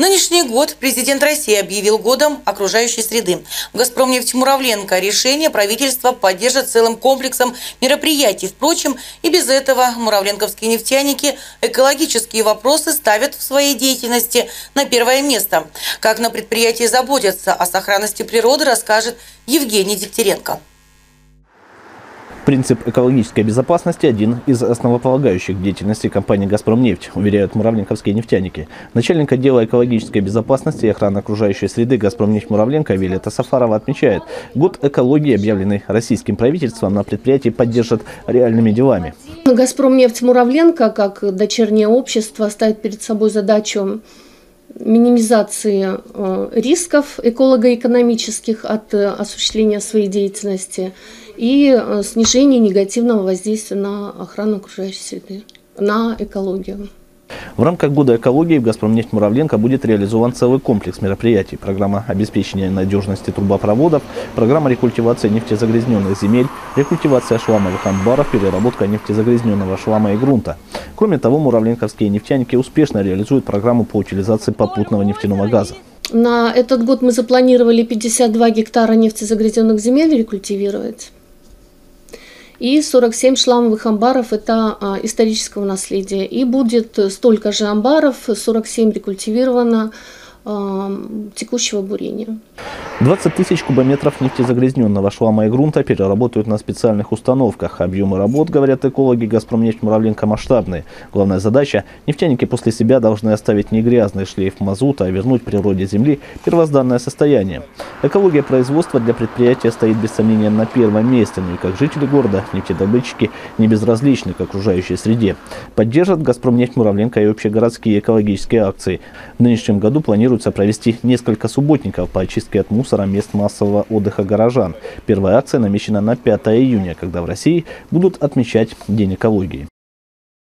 Нынешний год президент России объявил годом окружающей среды. В «Газпромнефть Муравленко» решение правительства поддержит целым комплексом мероприятий. Впрочем, и без этого муравленковские нефтяники экологические вопросы ставят в своей деятельности на первое место. Как на предприятии заботятся о сохранности природы, расскажет Евгений Дегтяренко. Принцип экологической безопасности – один из основополагающих деятельности компании «Газпромнефть», уверяют муравленковские нефтяники. Начальник отдела экологической безопасности и охраны окружающей среды «Газпромнефть Муравленко» Виолетта Сафарова отмечает, год экологии, объявленный российским правительством, на предприятии поддержат реальными делами. «Газпромнефть Муравленко», как дочернее общество, ставит перед собой задачу минимизации э, рисков эколого-экономических от э, осуществления своей деятельности и э, снижения негативного воздействия на охрану окружающей среды, на экологию. В рамках Года экологии в «Газпромнефть Муравленко» будет реализован целый комплекс мероприятий. Программа обеспечения надежности трубопроводов, программа рекультивации нефтезагрязненных земель, рекультивация шламовых амбаров, переработка нефтезагрязненного шлама и грунта. Кроме того, муравленковские нефтяники успешно реализуют программу по утилизации попутного нефтяного газа. На этот год мы запланировали 52 гектара нефтезагрязненных земель рекультивировать. И 47 шламовых амбаров – это а, исторического наследия. И будет столько же амбаров, 47 рекультивировано текущего бурения. 20 тысяч кубометров нефтезагрязненного шлама и грунта переработают на специальных установках. Объемы работ, говорят экологи «Газпромнефть Муравленко» масштабные. Главная задача – нефтяники после себя должны оставить не грязный шлейф мазута, а вернуть природе Земли первозданное состояние. Экология производства для предприятия стоит без сомнения на первом месте, но и как жители города нефтедобытчики не безразличны к окружающей среде. Поддержат «Газпромнефть Муравленко» и общегородские экологические акции. В нынешнем году планируется провести несколько субботников по очистке от мусора мест массового отдыха горожан. Первая акция намечена на 5 июня, когда в России будут отмечать День экологии.